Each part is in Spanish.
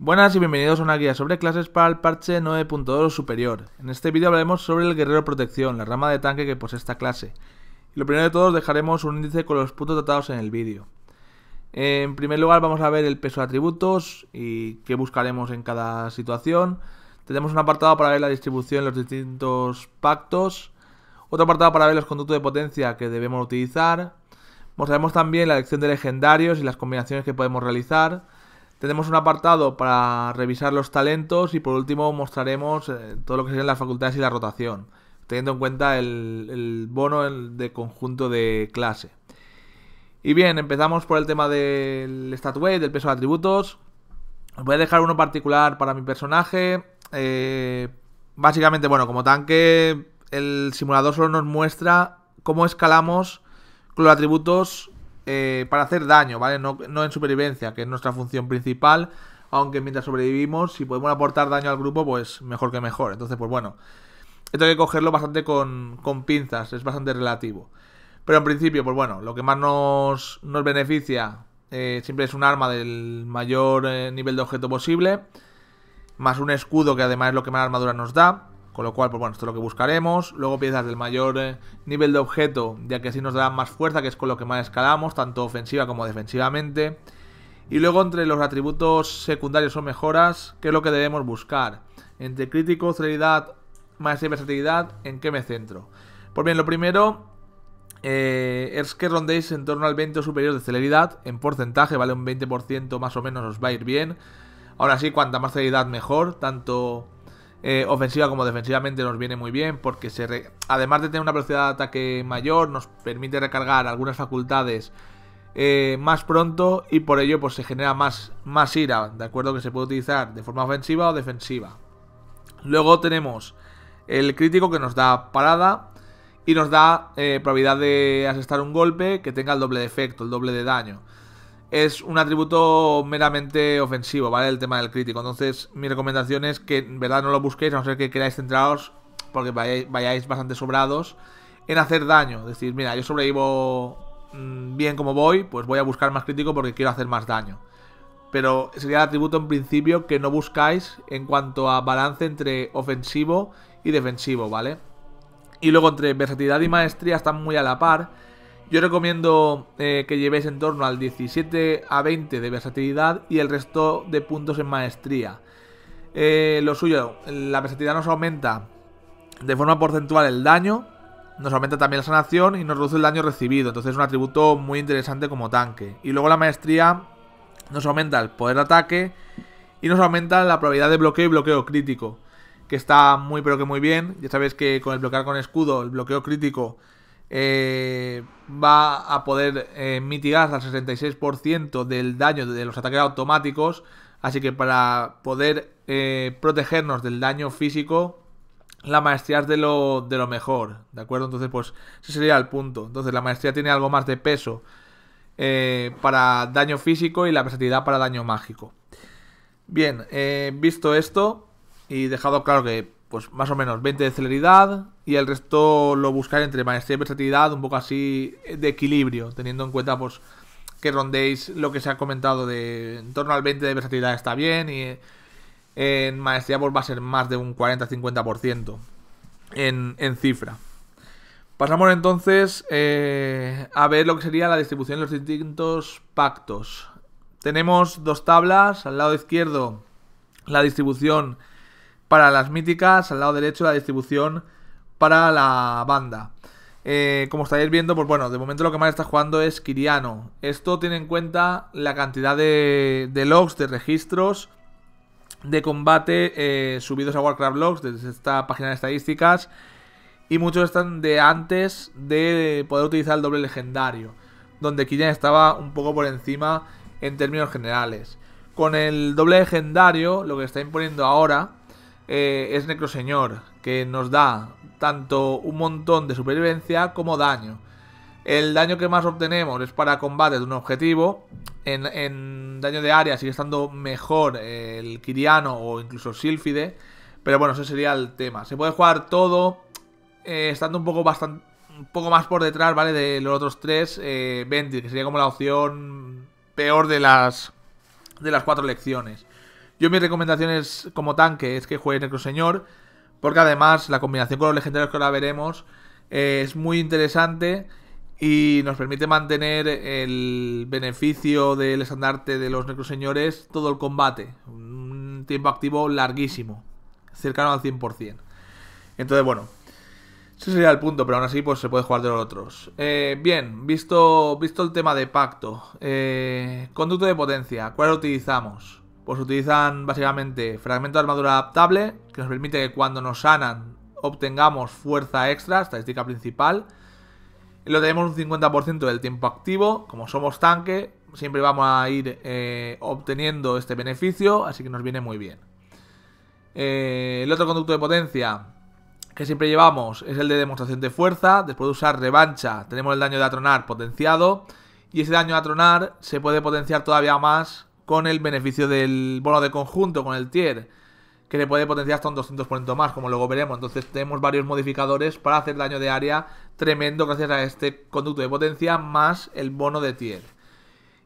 Buenas y bienvenidos a una guía sobre clases para el parche 9.2 superior. En este vídeo hablaremos sobre el guerrero protección, la rama de tanque que posee esta clase. Y lo primero de todo dejaremos un índice con los puntos tratados en el vídeo. En primer lugar vamos a ver el peso de atributos y qué buscaremos en cada situación. Tenemos un apartado para ver la distribución en los distintos pactos. Otro apartado para ver los conductos de potencia que debemos utilizar. Mostraremos también la elección de legendarios y las combinaciones que podemos realizar tenemos un apartado para revisar los talentos y por último mostraremos eh, todo lo que serían las facultades y la rotación, teniendo en cuenta el, bono de conjunto de clase. Y bien, empezamos por el tema del stat weight, del peso de atributos. voy a dejar uno particular para mi personaje. Eh, básicamente, bueno, como tanque, el simulador solo nos muestra cómo escalamos con los atributos eh, para hacer daño, ¿vale? No, en supervivencia, que es nuestra función principal. Aunque mientras sobrevivimos, si podemos aportar daño al grupo, pues mejor que mejor. Entonces, pues bueno, esto hay que cogerlo bastante con, pinzas, es bastante relativo. Pero en principio, pues bueno, lo que más nos, nos beneficia eh, siempre es un arma del mayor eh, nivel de objeto posible. Más un escudo que además es lo que más armadura nos da. Con lo cual, pues bueno, esto es lo que buscaremos. Luego piezas del mayor eh, nivel de objeto, ya que así nos da más fuerza, que es con lo que más escalamos, tanto ofensiva como defensivamente. Y luego entre los atributos secundarios o mejoras, ¿qué es lo que debemos buscar? Entre crítico, celeridad, maestría y versatilidad, ¿en qué me centro? Pues bien, lo primero eh, es que rondéis en torno al 20 o superior de celeridad, en porcentaje, ¿vale? Un 20% más o menos os va a ir bien. Ahora sí, cuanta más celeridad mejor, tanto eh, ofensiva como defensivamente nos viene muy bien porque además de tener una velocidad de ataque mayor nos permite recargar algunas facultades eh, más pronto y por ello pues se genera más, más ira, de acuerdo que se puede utilizar de forma ofensiva o defensiva. Luego tenemos el crítico que nos da parada y nos da eh, probabilidad de asestar un golpe que tenga el doble de efecto, el doble de daño es un atributo meramente ofensivo, ¿vale? El tema del crítico. Entonces, mi recomendación es que en verdad no lo busquéis, a no ser que queráis centraros, porque vayáis, bastante sobrados, en hacer daño. Decir, mira, yo sobrevivo mm, bien como voy, pues voy a buscar más crítico porque quiero hacer más daño. Pero sería el atributo en principio que no buscáis en cuanto a balance entre ofensivo y defensivo, ¿vale? Y luego entre versatilidad y maestría están muy a la par yo recomiendo eh, que llevéis en torno al 17 a 20 de versatilidad y el resto de puntos en maestría. Eh, lo suyo, la versatilidad nos aumenta de forma porcentual el daño, nos aumenta también la sanación y nos reduce el daño recibido. Entonces es un atributo muy interesante como tanque. Y luego la maestría nos aumenta el poder de ataque y nos aumenta la probabilidad de bloqueo y bloqueo crítico. Que está muy pero que muy bien. Ya sabéis que con el bloquear con escudo, el bloqueo crítico eh, va a poder eh, mitigar al 66% del daño de los ataques automáticos. Así que para poder eh, protegernos del daño físico, la maestría es de lo, de lo mejor. ¿De acuerdo? Entonces, pues ese sería el punto. Entonces, la maestría tiene algo más de peso para daño físico y la versatilidad para daño mágico. Bien, visto esto y dejado claro que pues más o menos 20 de celeridad y el resto lo buscar entre maestría y versatilidad, un poco así de equilibrio, teniendo en cuenta pues que rondéis lo que se ha comentado de en torno al 20 de versatilidad está bien y en maestría pues va a ser más de un 40-50% en, en cifra. Pasamos entonces eh, a ver lo que sería la distribución de los distintos pactos. Tenemos dos tablas, al lado izquierdo la distribución para las míticas, al lado derecho la distribución para la banda. Eh, como estáis viendo, pues bueno, de momento lo que más está jugando es Kiriano. Esto tiene en cuenta la cantidad de, logs, de registros de combate eh, subidos a Warcraft Logs desde esta página de estadísticas. Y muchos están de antes de poder utilizar el doble legendario. Donde Kirian estaba un poco por encima en términos generales. Con el doble legendario, lo que está imponiendo ahora eh, es Necroseñor, que nos da tanto un montón de supervivencia como daño. El daño que más obtenemos es para combate de un objetivo. En, daño de área sigue estando mejor el Kiriano o incluso Silfide. Pero bueno, ese sería el tema. Se puede jugar todo eh, estando un poco bastante un poco más por detrás, ¿vale? De los otros tres, eh, que sería como la opción peor de las de las cuatro lecciones. Yo mis recomendaciones como tanque es que juegue Necroseñor, porque además la combinación con los legendarios que ahora veremos eh, es muy interesante y nos permite mantener el beneficio del estandarte de los necroseñores todo el combate. Un tiempo activo larguísimo, cercano al 100%. Entonces, bueno, ese sería el punto, pero aún así pues se puede jugar de los otros. Eh, bien, visto, visto el tema de pacto, eh, conducto de potencia, ¿cuál utilizamos? Pues utilizan básicamente fragmento de armadura adaptable, que nos permite que cuando nos sanan obtengamos fuerza extra, estadística principal. Lo tenemos un 50% del tiempo activo, como somos tanque, siempre vamos a ir eh, obteniendo este beneficio, así que nos viene muy bien. Eh, el otro conducto de potencia que siempre llevamos es el de demostración de fuerza. Después de usar revancha, tenemos el daño de atronar potenciado. Y ese daño de atronar se puede potenciar todavía más con el beneficio del bono de conjunto, con el tier, que le puede potenciar hasta un 200% más, como luego veremos. Entonces tenemos varios modificadores para hacer daño de área tremendo gracias a este conducto de potencia más el bono de tier.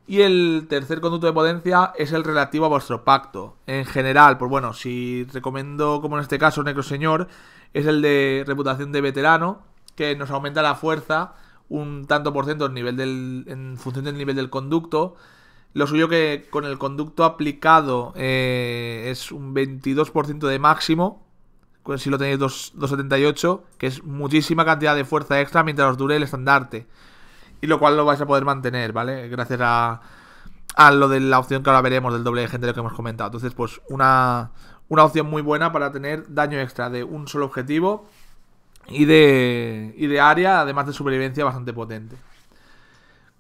Y el tercer conducto de potencia es el relativo a vuestro pacto. En general, pues bueno, si recomiendo, como en este caso, Necroseñor, es el de reputación de veterano, que nos aumenta la fuerza un tanto por ciento en, del, en función del nivel del conducto. Lo suyo que con el conducto aplicado eh, es un 22% de máximo. Pues si lo tenéis 278, que es muchísima cantidad de fuerza extra mientras os dure el estandarte. Y lo cual lo vais a poder mantener, ¿vale? Gracias a, a lo de la opción que ahora veremos del doble de lo que hemos comentado. Entonces, pues una, una opción muy buena para tener daño extra de un solo objetivo y de, y de área, además de supervivencia bastante potente.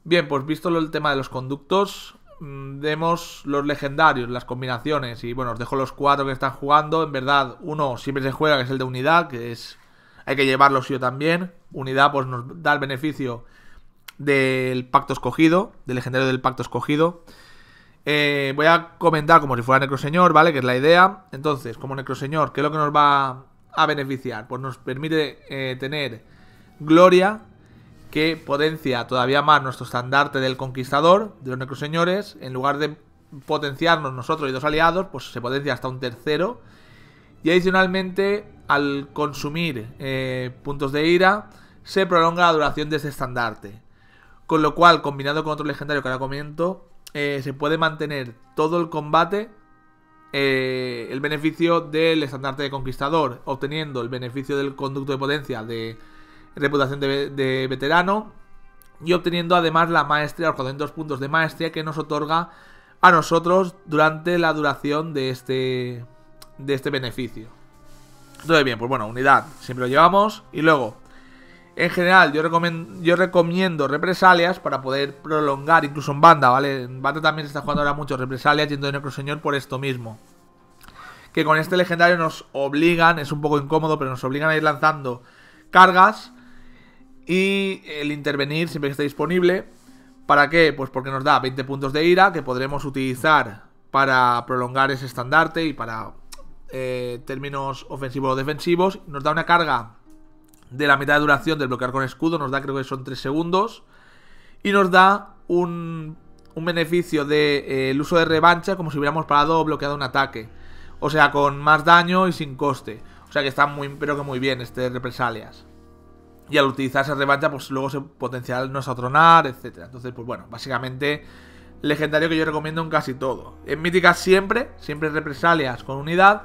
Bien, pues visto el tema de los conductos, Mm, demos los legendarios, las combinaciones. Y bueno, os dejo los cuatro que están jugando. En verdad, uno siempre se juega, que es el de unidad, que es. Hay que llevarlo sí o también. Unidad, pues nos da el beneficio del pacto escogido, del legendario del pacto escogido. Eh, voy a comentar como si fuera Necroseñor, ¿vale? Que es la idea. Entonces, como Necroseñor, ¿qué es lo que nos va a beneficiar? Pues nos permite eh, tener gloria, que potencia todavía más nuestro estandarte del conquistador, de los necroseñores, en lugar de potenciarnos nosotros y dos aliados, pues se potencia hasta un tercero. Y adicionalmente, al consumir eh, puntos de ira, se prolonga la duración de ese estandarte. Con lo cual, combinado con otro legendario que ahora comento, eh, se puede mantener todo el combate eh, el beneficio del estandarte de conquistador, obteniendo el beneficio del conducto de potencia de reputación de, veterano y obteniendo además la maestría, los 400 puntos de maestría que nos otorga a nosotros durante la duración de este, de este beneficio. Entonces bien, pues bueno, unidad, siempre lo llevamos y luego... En general, yo recomiendo, yo recomiendo represalias para poder prolongar, incluso en banda, ¿vale? En banda también se está jugando ahora mucho represalias yendo de Necroseñor por esto mismo. Que con este legendario nos obligan, es un poco incómodo, pero nos obligan a ir lanzando cargas y el intervenir siempre que esté disponible. ¿Para qué? Pues porque nos da 20 puntos de ira que podremos utilizar para prolongar ese estandarte y para eh, términos ofensivos o defensivos. Nos da una carga de la mitad de duración del bloquear con escudo, nos da creo que son 3 segundos. Y nos da un, un beneficio del de, eh, uso de revancha como si hubiéramos parado o bloqueado un ataque. O sea, con más daño y sin coste. O sea que está muy, pero que muy bien este represalias. Y al utilizar esa revancha, pues luego se potenciará el no tronar, etc. Entonces, pues bueno, básicamente legendario que yo recomiendo en casi todo. En mítica siempre, siempre represalias con unidad.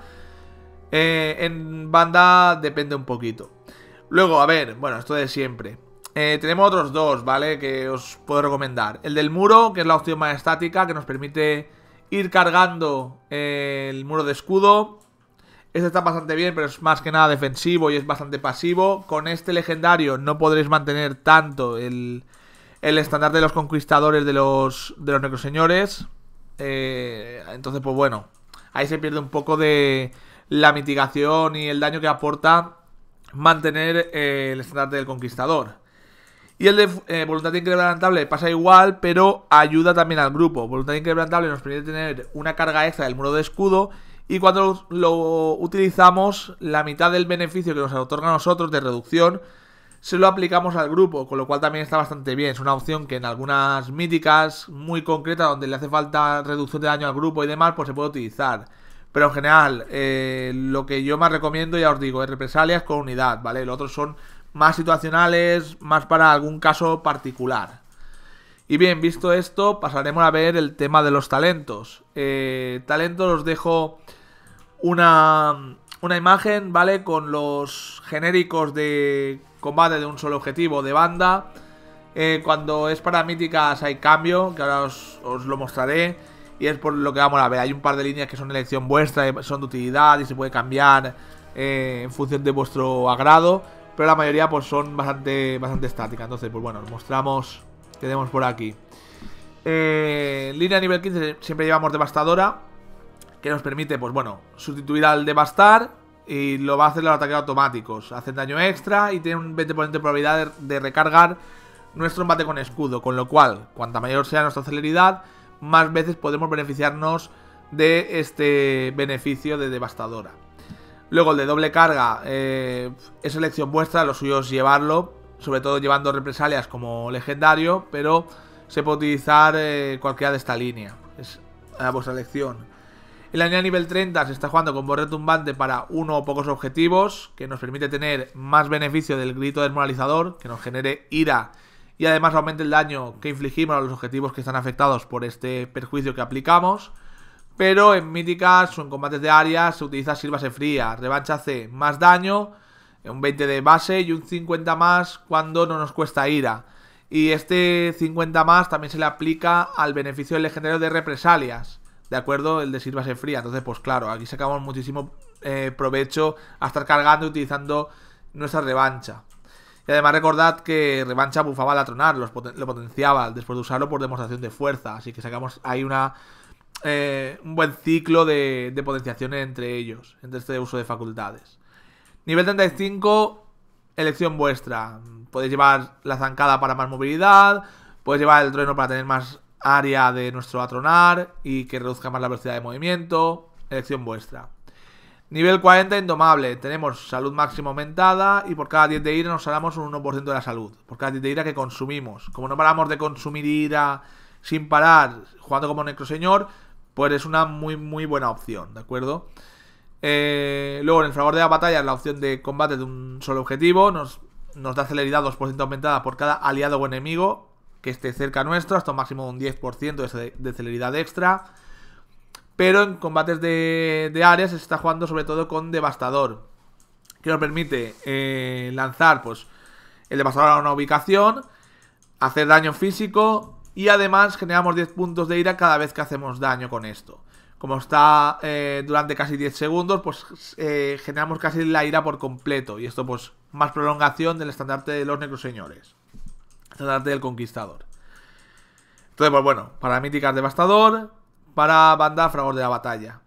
Eh, en banda depende un poquito. Luego, a ver, bueno, esto de siempre. Eh, tenemos otros dos, ¿vale? Que os puedo recomendar. El del muro, que es la opción más estática, que nos permite ir cargando eh, el muro de escudo este está bastante bien, pero es más que nada defensivo y es bastante pasivo. Con este legendario no podréis mantener tanto el, el estándar de los conquistadores de los, de los necroseñores. Eh, entonces, pues bueno, ahí se pierde un poco de la mitigación y el daño que aporta mantener eh, el estandarte del conquistador. Y el de eh, voluntad inquebrantable pasa igual, pero ayuda también al grupo. Voluntad inquebrantable nos permite tener una carga extra del muro de escudo y cuando lo utilizamos, la mitad del beneficio que nos otorga a nosotros de reducción se lo aplicamos al grupo, con lo cual también está bastante bien. Es una opción que en algunas míticas muy concretas, donde le hace falta reducción de daño al grupo y demás, pues se puede utilizar. Pero en general, eh, lo que yo más recomiendo, ya os digo, es represalias con unidad, ¿vale? Los otros son más situacionales, más para algún caso particular. Y bien, visto esto, pasaremos a ver el tema de los talentos. Eh, talentos os dejo una, una imagen, ¿vale? Con los genéricos de combate de un solo objetivo de banda. Eh, cuando es para míticas hay cambio, que ahora os, lo mostraré. Y es por lo que vamos a ver. Hay un par de líneas que son elección vuestra, son de utilidad y se puede cambiar eh, en función de vuestro agrado. Pero la mayoría pues son bastante, bastante estáticas. Entonces, pues bueno, os mostramos tenemos por aquí. Eh, línea nivel 15 siempre llevamos devastadora. Que nos permite, pues bueno, sustituir al devastar y lo va a hacer los ataques automáticos. Hacen daño extra y tiene un 20% de probabilidad de, recargar nuestro embate con escudo. Con lo cual, cuanta mayor sea nuestra celeridad, más veces podemos beneficiarnos de este beneficio de devastadora. Luego el de doble carga eh, es elección vuestra, lo suyo es llevarlo, sobre todo llevando represalias como legendario, pero se puede utilizar eh, cualquiera de esta línea, es a vuestra elección. En la línea nivel 30 se está jugando con borre tumbante para uno o pocos objetivos, que nos permite tener más beneficio del grito desmoralizador, que nos genere ira y además aumente el daño que infligimos a los objetivos que están afectados por este perjuicio que aplicamos. Pero en míticas o en combates de área se utiliza Silvase Fría, revancha C, más daño, un 20 de base y un 50 más cuando no nos cuesta ira. Y este 50 más también se le aplica al beneficio del legendario de represalias. ¿De acuerdo? El de sirvase fría. Entonces, pues claro, aquí sacamos muchísimo eh, provecho a estar cargando y utilizando nuestra revancha. Y además recordad que revancha bufaba la tronar, lo, potenciaba después de usarlo por demostración de fuerza. Así que sacamos ahí una, eh, un buen ciclo de, de potenciación entre ellos, entre este uso de facultades. Nivel 35, elección vuestra. Podéis llevar la zancada para más movilidad, podéis llevar el trueno para tener más área de nuestro atronar y que reduzca más la velocidad de movimiento. Elección vuestra. Nivel 40, indomable. Tenemos salud máxima aumentada y por cada 10 de ira nos salamos un 1% de la salud. Por cada 10 de ira que consumimos. Como no paramos de consumir ira sin parar jugando como necroseñor, pues es una muy muy buena opción, ¿de acuerdo? Eh, luego en el fragor de la batalla la opción de combate de un solo objetivo. Nos, nos da celeridad 2% aumentada por cada aliado o enemigo que esté cerca nuestro, hasta un máximo de un 10% de, celeridad extra. Pero en combates de, de área se está jugando sobre todo con Devastador, que nos permite eh, lanzar pues el Devastador a una ubicación, hacer daño físico y además generamos 10 puntos de ira cada vez que hacemos daño con esto. Como está eh, durante casi 10 segundos, pues eh, generamos casi la ira por completo. Y esto pues más prolongación del estandarte de los necroseñores tratarte del conquistador. Entonces, pues bueno, para míticas devastador, para banda fragor de la batalla.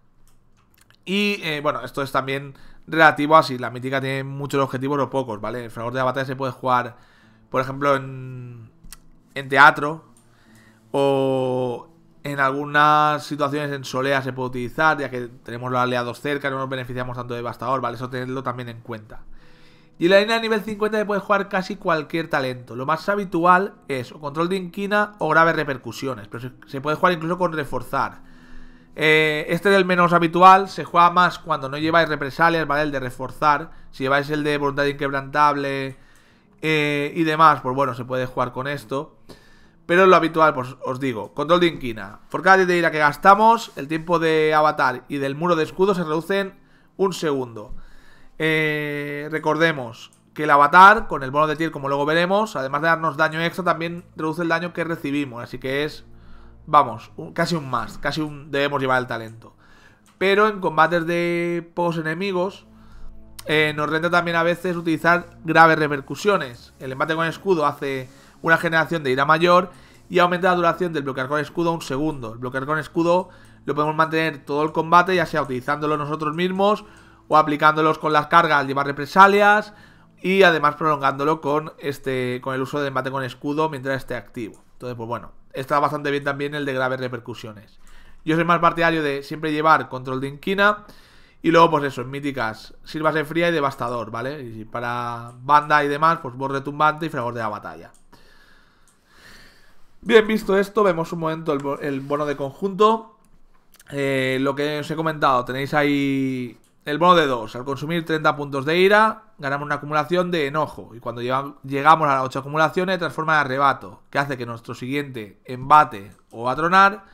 Y eh, bueno, esto es también relativo a si la mítica tiene muchos objetivos o pocos, ¿vale? El fragor de la batalla se puede jugar, por ejemplo, en, en teatro o en algunas situaciones en solea se puede utilizar, ya que tenemos los aliados cerca, no nos beneficiamos tanto de devastador, ¿vale? Eso tenerlo también en cuenta. Y la línea de nivel 50 se puede jugar casi cualquier talento. Lo más habitual es o control de inquina o graves repercusiones. Pero se puede jugar incluso con reforzar. Eh, este del menos habitual se juega más cuando no lleváis represalias, ¿vale? El de reforzar. Si lleváis el de voluntad inquebrantable eh, y demás, pues bueno, se puede jugar con esto. Pero lo habitual, pues os digo, control de inquina. Por cada 10 de ira que gastamos, el tiempo de avatar y del muro de escudo se reducen un segundo. Eh, recordemos que el avatar, con el bono de tier, como luego veremos, además de darnos daño extra, también reduce el daño que recibimos. Así que es, vamos, casi un más, casi un debemos llevar el talento. Pero en combates de pocos enemigos, eh, nos renta también a veces utilizar graves repercusiones. El embate con escudo hace una generación de ira mayor y aumenta la duración del bloquear con escudo a un segundo. El bloquear con escudo lo podemos mantener todo el combate, ya sea utilizándolo nosotros mismos o aplicándolos con las cargas llevar represalias y además prolongándolo con este con el uso de embate con escudo mientras esté activo. Entonces, pues bueno, está bastante bien también el de graves repercusiones. Yo soy más partidario de siempre llevar control de inquina Y luego, pues eso, en míticas, sírvase fría y devastador, ¿vale? Y para banda y demás, pues voz retumbante y fragor de la batalla. Bien visto esto, vemos un momento el, bono de conjunto. Eh, lo que os he comentado, tenéis ahí el bono de 2. Al consumir 30 puntos de ira, ganamos una acumulación de enojo. Y cuando llegamos a las 8 acumulaciones, transforma en arrebato, que hace que nuestro siguiente embate o atronar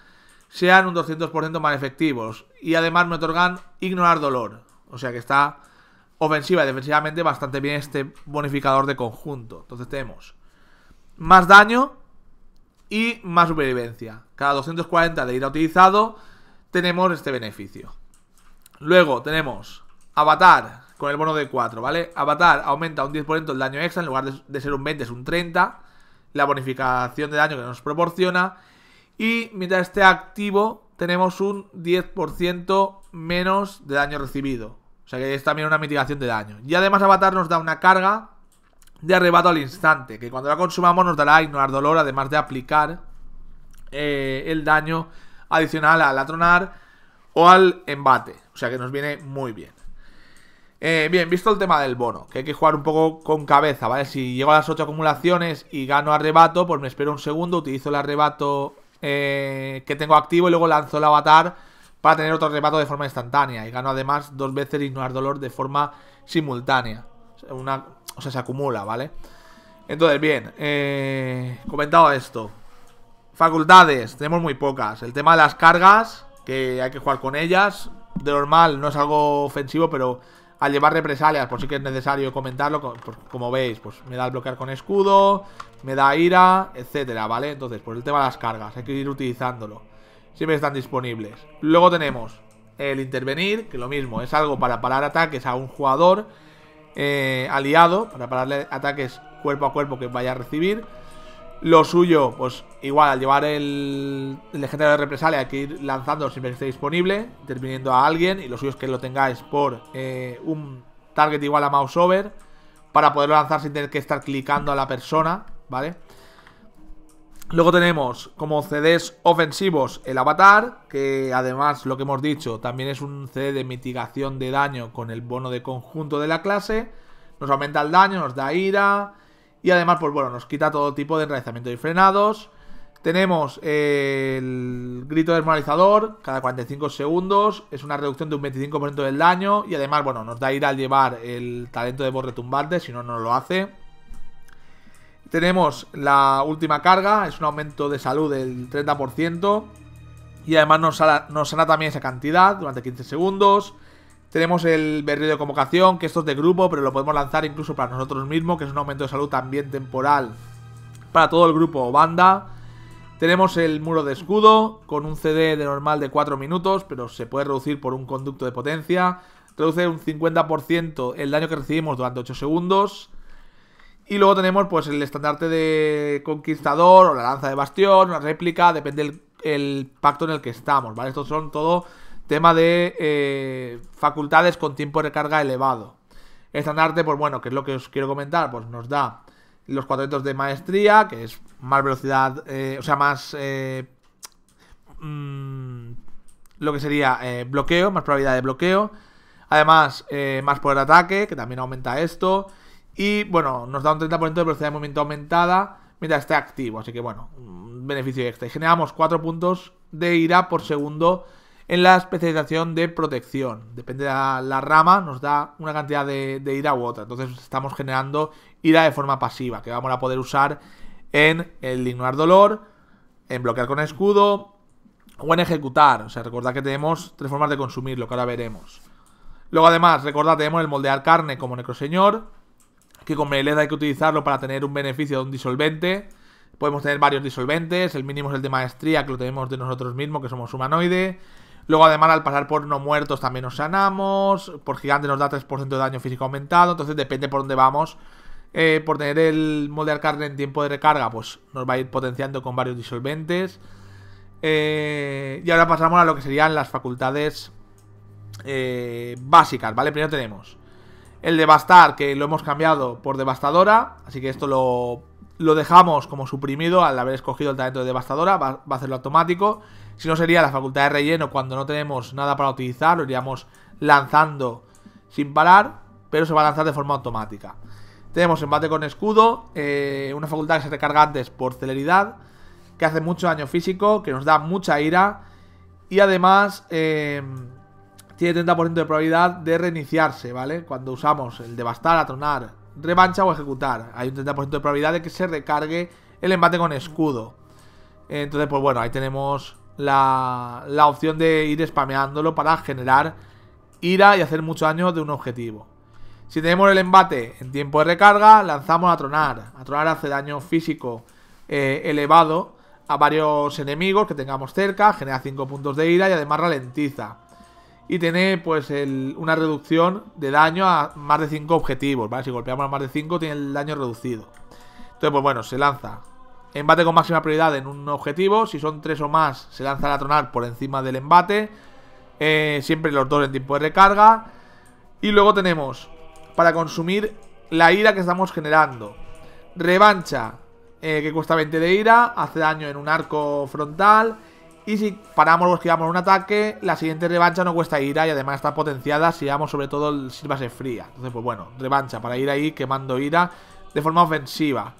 sean un 200% más efectivos. Y además me otorgan ignorar dolor. O sea que está ofensiva y defensivamente bastante bien este bonificador de conjunto. Entonces tenemos más daño y más supervivencia. Cada 240 de ira utilizado tenemos este beneficio. Luego tenemos Avatar con el bono de 4, ¿vale? Avatar aumenta un 10% el daño extra, en lugar de, ser un 20 es un 30. La bonificación de daño que nos proporciona. Y mientras esté activo tenemos un 10% menos de daño recibido. O sea que es también una mitigación de daño. Y además Avatar nos da una carga de arrebato al instante, que cuando la consumamos nos dará ignorar dolor, además de aplicar eh, el daño adicional al atronar o al embate. O sea que nos viene muy bien. Eh, bien, visto el tema del bono, que hay que jugar un poco con cabeza, ¿vale? Si llego a las 8 acumulaciones y gano arrebato, pues me espero un segundo, utilizo el arrebato eh, que tengo activo y luego lanzo el avatar para tener otro arrebato de forma instantánea. Y gano además dos veces ignorar dolor de forma simultánea. Una, o sea, se acumula, ¿vale? Entonces, bien, eh, comentado esto. Facultades, tenemos muy pocas. El tema de las cargas, que hay que jugar con ellas. De normal, no es algo ofensivo, pero al llevar represalias, por si que es necesario comentarlo, pues, como veis, pues me da el bloquear con escudo, me da ira, etcétera, ¿vale? Entonces, por el tema de las cargas, hay que ir utilizándolo. Siempre están disponibles. Luego tenemos el intervenir, que lo mismo, es algo para parar ataques a un jugador eh, aliado para pararle ataques cuerpo a cuerpo que vaya a recibir. Lo suyo, pues igual, al llevar el, legendario de represalia hay que ir lanzando siempre que esté disponible, interviniendo a alguien. Y lo suyo es que lo tengáis por eh, un target igual a mouse over para poderlo lanzar sin tener que estar clicando a la persona, ¿vale? Luego tenemos como CDs ofensivos el avatar, que además lo que hemos dicho también es un CD de mitigación de daño con el bono de conjunto de la clase. Nos aumenta el daño, nos da ira y además pues bueno, nos quita todo tipo de enraizamiento y frenados. Tenemos el grito desmoralizador cada 45 segundos, es una reducción de un 25% del daño y además bueno, nos da ira al llevar el talento de voz si no, no lo hace. Tenemos la última carga, es un aumento de salud del 30%. Y además nos sana, también esa cantidad durante 15 segundos. Tenemos el berrido de convocación, que esto es de grupo, pero lo podemos lanzar incluso para nosotros mismos, que es un aumento de salud también temporal para todo el grupo o banda. Tenemos el muro de escudo, con un CD de normal de 4 minutos, pero se puede reducir por un conducto de potencia. Reduce un 50% el daño que recibimos durante 8 segundos. Y luego tenemos pues el estandarte de conquistador o la lanza de bastión, una réplica, depende del pacto en el que estamos, ¿vale? Estos son todo tema de eh, facultades con tiempo de recarga elevado. El estandarte, pues bueno, que es lo que os quiero comentar, pues nos da los cuadritos de maestría, que es más velocidad, eh, o sea, más... Eh, mm, lo que sería bloqueo, más probabilidad de bloqueo. Además, más poder de ataque, que también aumenta esto. Y bueno, nos da un 30% de velocidad de movimiento aumentada mientras esté activo. Así que bueno, un beneficio extra. Y generamos 4 puntos de ira por segundo en la especialización de protección. Depende de la, rama, nos da una cantidad de, ira u otra. Entonces estamos generando ira de forma pasiva, que vamos a poder usar en el ignorar dolor, en bloquear con escudo o en ejecutar. O sea, recordad que tenemos tres formas de consumir, lo que ahora veremos. Luego además, recordad, tenemos el moldear carne como necroseñor que con Melee hay que utilizarlo para tener un beneficio de un disolvente. Podemos tener varios disolventes, el mínimo es el de maestría, que lo tenemos de nosotros mismos, que somos humanoide. Luego además al pasar por no muertos también nos sanamos, por gigante nos da 3% de daño físico aumentado, entonces depende por dónde vamos. Eh, por tener el moldear carne en tiempo de recarga, pues nos va a ir potenciando con varios disolventes. Eh, y ahora pasamos a lo que serían las facultades eh, básicas, ¿vale? Primero tenemos el devastar, que lo hemos cambiado por devastadora. Así que esto lo, lo dejamos como suprimido al haber escogido el talento de devastadora. Va, a hacerlo automático. Si no sería la facultad de relleno cuando no tenemos nada para utilizar, lo iríamos lanzando sin parar, pero se va a lanzar de forma automática. Tenemos embate con escudo, eh, una facultad que se recarga antes por celeridad, que hace mucho daño físico, que nos da mucha ira y además eh, tiene 30% de probabilidad de reiniciarse, ¿vale? Cuando usamos el devastar, atronar, revancha o ejecutar. Hay un 30% de probabilidad de que se recargue el embate con escudo. Entonces, pues bueno, ahí tenemos la, opción de ir spameándolo para generar ira y hacer mucho daño de un objetivo. Si tenemos el embate en tiempo de recarga, lanzamos a tronar. A tronar hace daño físico eh, elevado a varios enemigos que tengamos cerca, genera 5 puntos de ira y además ralentiza. Y tiene pues una reducción de daño a más de 5 objetivos, ¿vale? Si golpeamos a más de 5 tiene el daño reducido. Entonces pues bueno, se lanza embate con máxima prioridad en un objetivo. Si son 3 o más, se lanza a tronar por encima del embate. Eh, siempre los dos en tiempo de recarga. Y luego tenemos para consumir la ira que estamos generando. Revancha, eh, que cuesta 20 de ira, hace daño en un arco frontal. Y si paramos o esquivamos un ataque, la siguiente revancha no cuesta ira y además está potenciada si damos sobre todo el sírvase fría. Entonces, pues bueno, revancha para ir ahí quemando ira de forma ofensiva.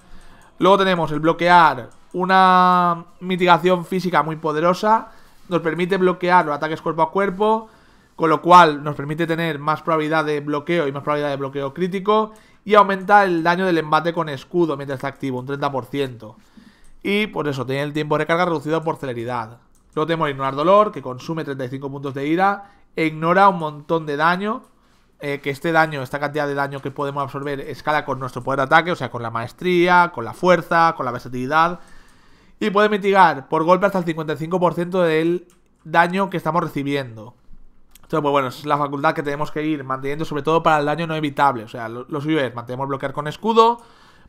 Luego tenemos el bloquear, una mitigación física muy poderosa. Nos permite bloquear los ataques cuerpo a cuerpo, con lo cual nos permite tener más probabilidad de bloqueo y más probabilidad de bloqueo crítico. Y aumenta el daño del embate con escudo mientras está activo, un 30%. Y por eso, tiene el tiempo de recarga reducido por celeridad. Luego tenemos ignorar dolor, que consume 35 puntos de ira. E ignora un montón de daño. Eh, que este daño, esta cantidad de daño que podemos absorber escala con nuestro poder de ataque, o sea, con la maestría, con la fuerza, con la versatilidad. Y puede mitigar por golpe hasta el 55% del daño que estamos recibiendo. Entonces, pues bueno, es la facultad que tenemos que ir manteniendo, sobre todo para el daño no evitable. O sea, lo, suyo es mantenemos bloquear con escudo,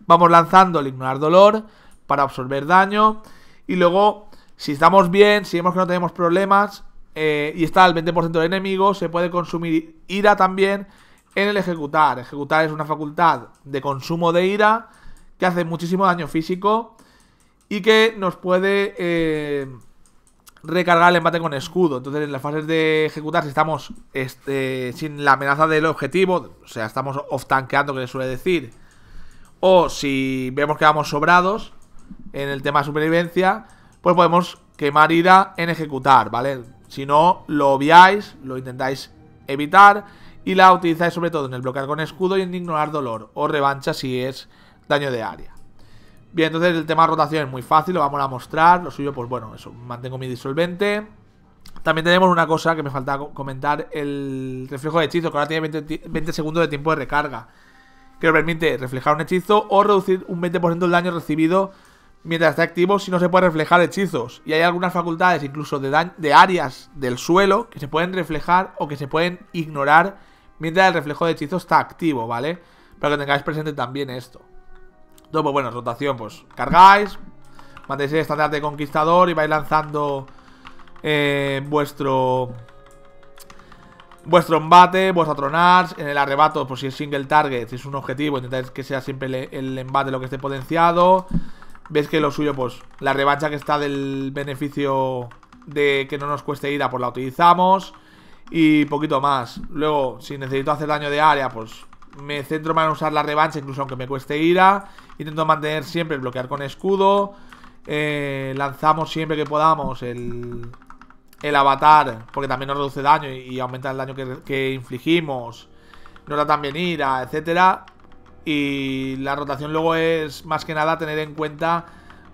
vamos lanzando el ignorar dolor para absorber daño. Y luego, si estamos bien, si vemos que no tenemos problemas eh, y está al 20% de enemigos, se puede consumir ira también en el ejecutar. Ejecutar es una facultad de consumo de ira que hace muchísimo daño físico y que nos puede... Eh, recargar el embate con escudo. Entonces, en las fases de ejecutar, si estamos este, sin la amenaza del objetivo, o sea, estamos off-tanqueando, que le suele decir, o si vemos que vamos sobrados en el tema de supervivencia, pues podemos quemar ira en ejecutar, ¿vale? Si no, lo obviáis, lo intentáis evitar y la utilizáis sobre todo en el bloquear con escudo y en ignorar dolor o revancha si es daño de área. Bien, entonces el tema de rotación es muy fácil, lo vamos a mostrar. Lo suyo, pues bueno, eso, mantengo mi disolvente. También tenemos una cosa que me falta comentar, el reflejo de hechizo, que ahora tiene 20, segundos de tiempo de recarga. Que permite reflejar un hechizo o reducir un 20% del daño recibido mientras está activo si no se puede reflejar hechizos. Y hay algunas facultades, incluso de, de áreas del suelo, que se pueden reflejar o que se pueden ignorar mientras el reflejo de hechizo está activo, ¿vale? Para que tengáis presente también esto. Entonces, pues bueno, rotación, pues cargáis, mantéis el estándar de conquistador y vais lanzando eh, vuestro vuestro embate, vuestro tronar, en el arrebato, pues si es single target, si es un objetivo, intentáis que sea siempre el, embate lo que esté potenciado. Veis que lo suyo, pues la revancha que está del beneficio de que no nos cueste ira, pues la utilizamos. Y poquito más. Luego, si necesito hacer daño de área, pues me centro más en usar la revancha, incluso aunque me cueste ira. Intento mantener siempre el bloquear con escudo. Eh, lanzamos siempre que podamos el, el avatar, porque también nos reduce daño y, aumenta el daño que, infligimos. Nos da también ira, etcétera. Y la rotación luego es más que nada tener en cuenta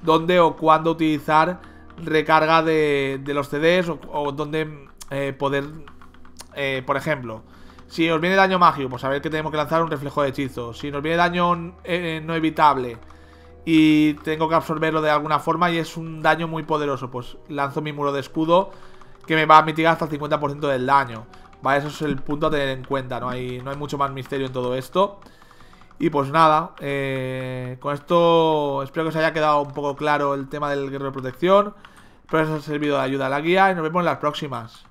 dónde o cuándo utilizar recarga de, los CDs o, dónde eh, poder, eh, por ejemplo, si os viene daño mágico, pues saber que tenemos que lanzar un reflejo de hechizo. Si nos viene daño eh, no evitable y tengo que absorberlo de alguna forma y es un daño muy poderoso, pues lanzo mi muro de escudo que me va a mitigar hasta el 50% del daño. Vale, eso es el punto a tener en cuenta, no hay, no hay mucho más misterio en todo esto. Y pues nada, eh, con esto espero que os haya quedado un poco claro el tema del guerrero de protección. Espero que os haya servido de ayuda a la guía y nos vemos en las próximas.